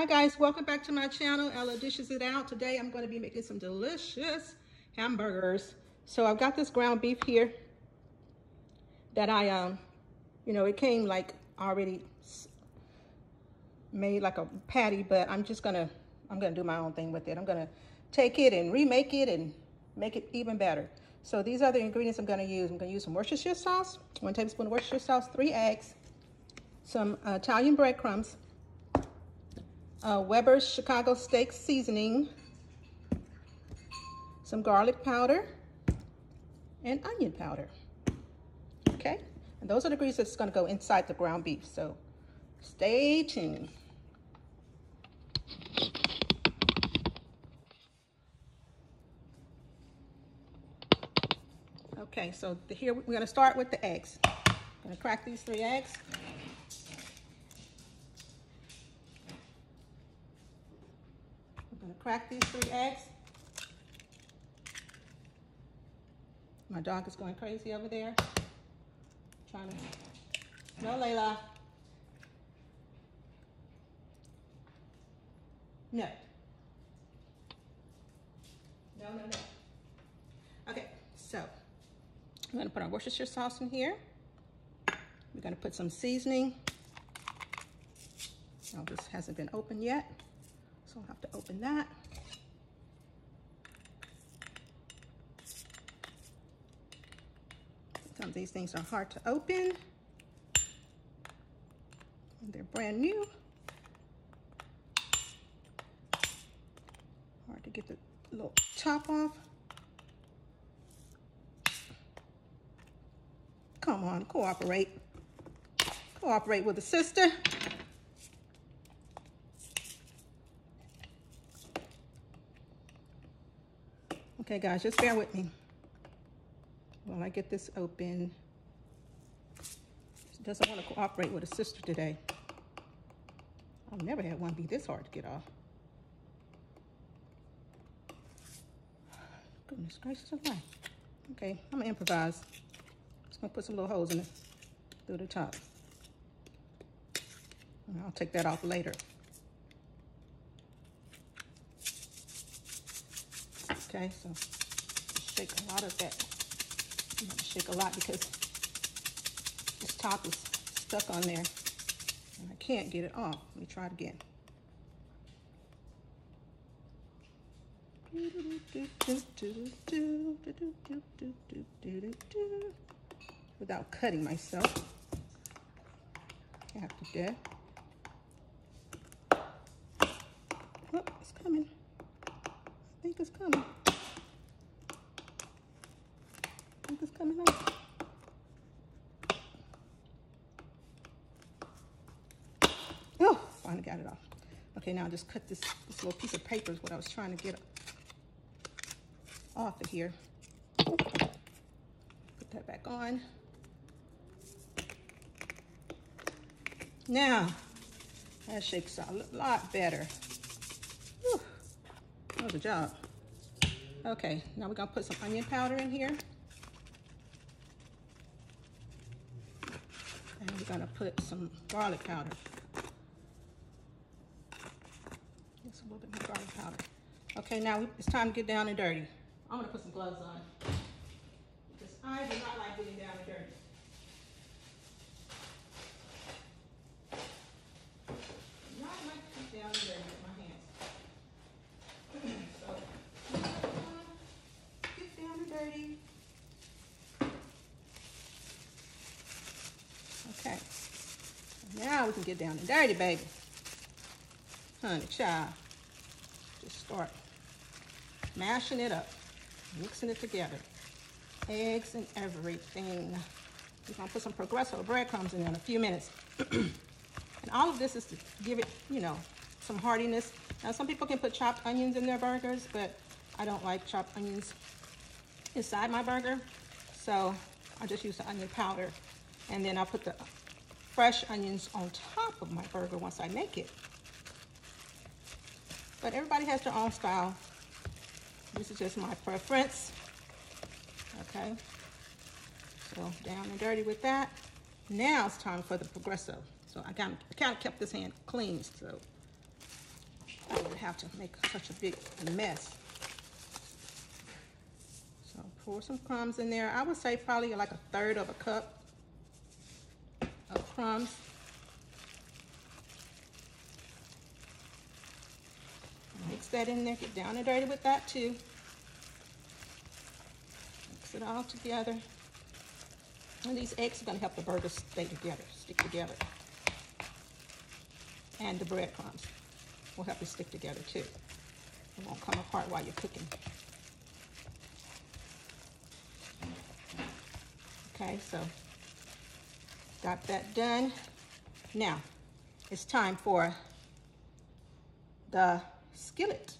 Hi guys, welcome back to my channel. Ella Dishes It Out. Today I'm going to be making some delicious hamburgers. So I've got this ground beef here that I, um, you know, it came like already made like a patty, but I'm just gonna, I'm gonna do my own thing with it. I'm gonna take it and remake it and make it even better. So these are the ingredients I'm gonna use. I'm gonna use some Worcestershire sauce, one tablespoon of Worcestershire sauce, three eggs, some Italian breadcrumbs, uh, Weber's Chicago Steak Seasoning, some garlic powder, and onion powder. Okay, and those are the grease that's gonna go inside the ground beef. So stay tuned. Okay, so the, here we're gonna start with the eggs. I'm gonna crack these three eggs. Crack these three eggs. My dog is going crazy over there. Trying to, no Layla. No. No, no, no. Okay, so I'm gonna put our Worcestershire sauce in here. We're gonna put some seasoning. Now this hasn't been opened yet, so I'll have to open that. Sometimes these things are hard to open. And they're brand new. Hard to get the little top off. Come on, cooperate. Cooperate with a sister. Okay, guys, just bear with me while I get this open. She doesn't want to cooperate with a sister today. I've never had one be this hard to get off. Goodness gracious of life. Okay, I'm gonna improvise. Just gonna put some little holes in it through the top. And I'll take that off later. Okay, so shake a lot of that. Shake a lot because this top is stuck on there and I can't get it off. Let me try it again. Without cutting myself. After that. Oh, it's coming. I think it's coming. I think coming. Oh, finally got it off. Okay, now I just cut this, this little piece of paper is what I was trying to get off of here. Put that back on. Now, that shakes a lot better. Whew. That was a job. Okay, now we're gonna put some onion powder in here. And we're gonna put some garlic powder. Just a little bit more garlic powder. Okay, now it's time to get down and dirty. I'm gonna put some gloves on because I do not like getting down and dirty. Not like to get down and dirty with my hands. so, get down and dirty. Okay. Now we can get down and dirty, baby. Honey, child. Just start mashing it up mixing it together. Eggs and everything. We're gonna put some Progresso breadcrumbs in there in a few minutes. and all of this is to give it, you know, some heartiness. Now some people can put chopped onions in their burgers, but I don't like chopped onions inside my burger. So I just use the onion powder. And then I'll put the fresh onions on top of my burger once I make it. But everybody has their own style. This is just my preference. Okay. So down and dirty with that. Now it's time for the Progresso. So I kind of, kept this hand clean. So I wouldn't have to make such a big mess. So pour some crumbs in there. I would say probably like a third of a cup Mix that in there, get down and dirty with that too. Mix it all together. And these eggs are gonna help the burgers stay together, stick together. And the breadcrumbs will help it stick together too. It won't come apart while you're cooking. Okay, so got that done. Now, it's time for the skillet.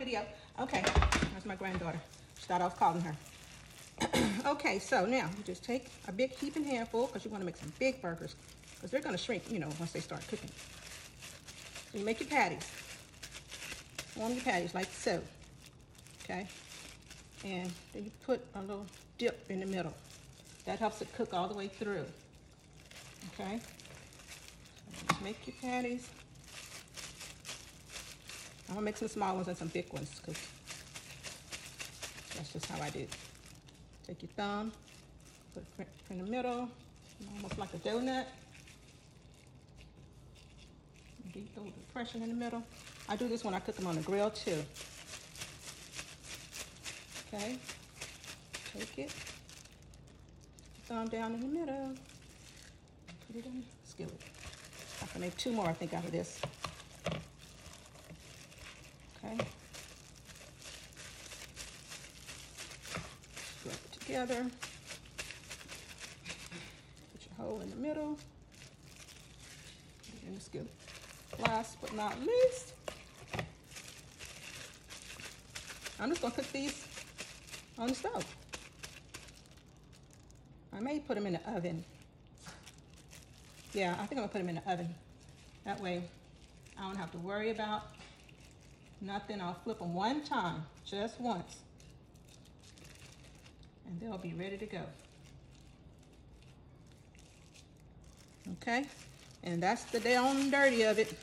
Video. Okay, that's my granddaughter. Start off calling her. okay, so now you just take a big heaping handful because you want to make some big burgers because they're going to shrink, you know, once they start cooking. You make your patties. Form your patties like so. Okay, and then you put a little dip in the middle. That helps it cook all the way through. Okay, so make your patties. I'm gonna make some small ones and some big ones because that's just how I do. Take your thumb, put it in the middle, almost like a donut. Deep little depression in the middle. I do this when I cook them on the grill too. Okay, take it, thumb down in the middle, put it in the skillet. I can make two more, I think, out of this. Okay. Rub it together. Put your hole in the middle. Put it in the. Last but not least, I'm just gonna cook these on the stove. I may put them in the oven. Yeah, I think I'm gonna put them in the oven. That way I don't have to worry about nothing. I'll flip them one time, just once. And they'll be ready to go. Okay, and that's the down dirty of it.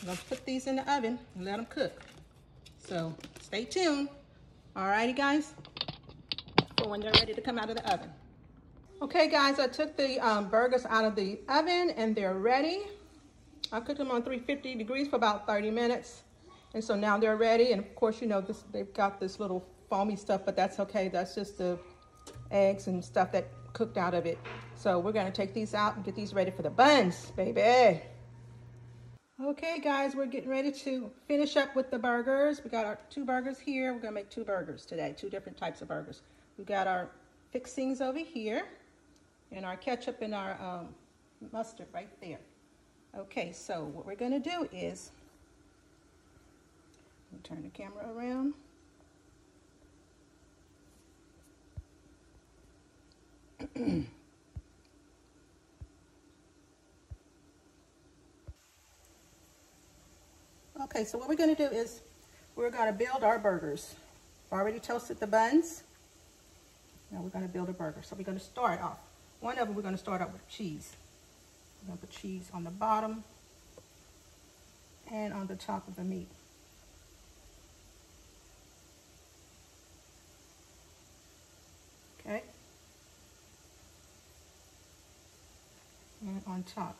I'm gonna put these in the oven and let them cook. So stay tuned. Alrighty guys, for when they're ready to come out of the oven. Okay guys, I took the um, burgers out of the oven and they're ready. I cooked them on 350 degrees for about 30 minutes. And so now they're ready. And of course, you know, this they've got this little foamy stuff, but that's okay. That's just the eggs and stuff that cooked out of it. So we're gonna take these out and get these ready for the buns, baby. Okay, guys, we're getting ready to finish up with the burgers. We got our two burgers here. We're gonna make two burgers today, two different types of burgers. We got our fixings over here and our ketchup and our um, mustard right there. Okay, so what we're gonna do is, turn the camera around. okay, so what we're gonna do is, we're gonna build our burgers. Already toasted the buns. Now we're gonna build a burger. So we're gonna start off. One of them we're gonna start off with cheese. We're gonna put cheese on the bottom and on the top of the meat. Okay. And on top.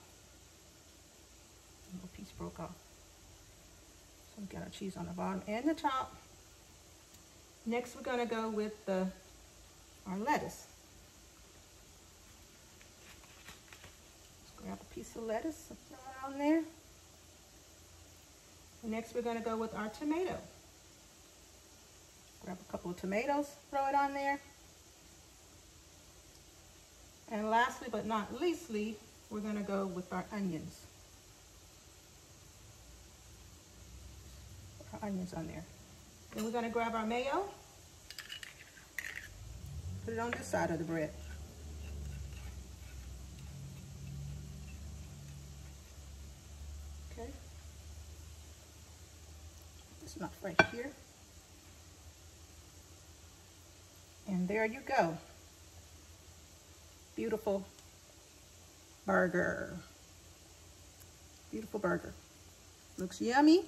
Oh, a little piece broke off. So we've got our cheese on the bottom and the top. Next we're gonna go with the our lettuce. Let's grab a piece of lettuce throw it on there. Next we're gonna go with our tomato. Grab a couple of tomatoes, throw it on there. And lastly but not leastly, we're gonna go with our onions. Our onions on there. Then we're gonna grab our mayo. Put it on this side of the bread. Okay. This not right here. And there you go. Beautiful burger. Beautiful burger. Looks yummy.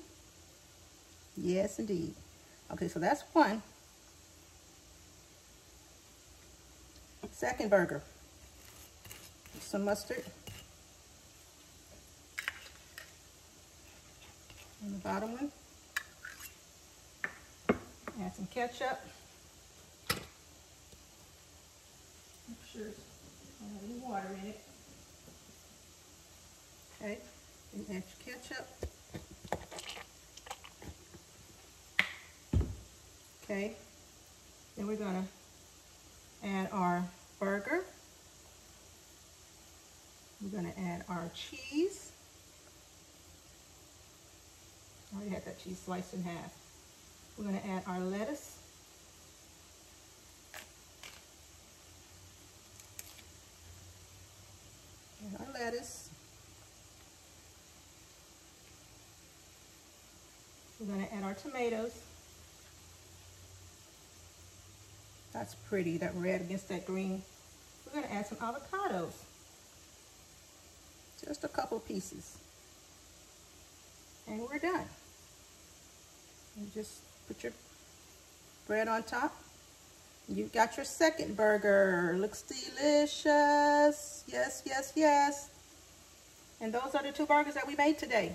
Yes, indeed. Okay, so that's one. Second burger. Some mustard. And the bottom one. Add some ketchup. Make sure it's don't any water in it. Okay, and add your ketchup. Okay, then we're gonna add our burger. We're gonna add our cheese. I already had that cheese sliced in half. We're gonna add our lettuce. And our lettuce. We're gonna add our tomatoes. That's pretty, that red against that green. We're gonna add some avocados. Just a couple pieces. And we're done. And just put your bread on top. You've got your second burger. Looks delicious. Yes, yes, yes. And those are the two burgers that we made today.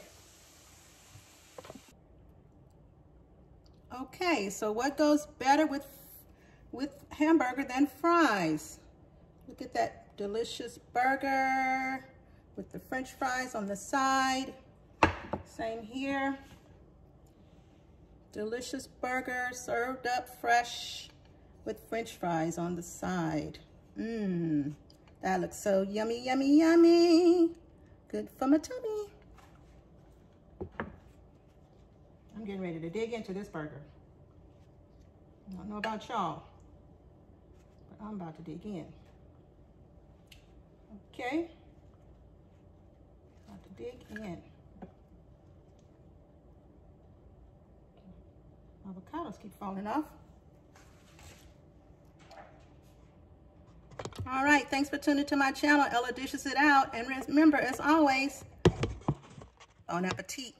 Okay, so what goes better with with hamburger than fries? Look at that delicious burger with the french fries on the side. Same here. Delicious burger served up fresh with french fries on the side. Mmm, that looks so yummy, yummy, yummy. Good for my tummy. I'm getting ready to dig into this burger. I don't know about y'all, but I'm about to dig in. Okay, about to dig in. Avocados keep falling off. All right, thanks for tuning to my channel. Ella Dishes It Out. And remember, as always, bon appetit.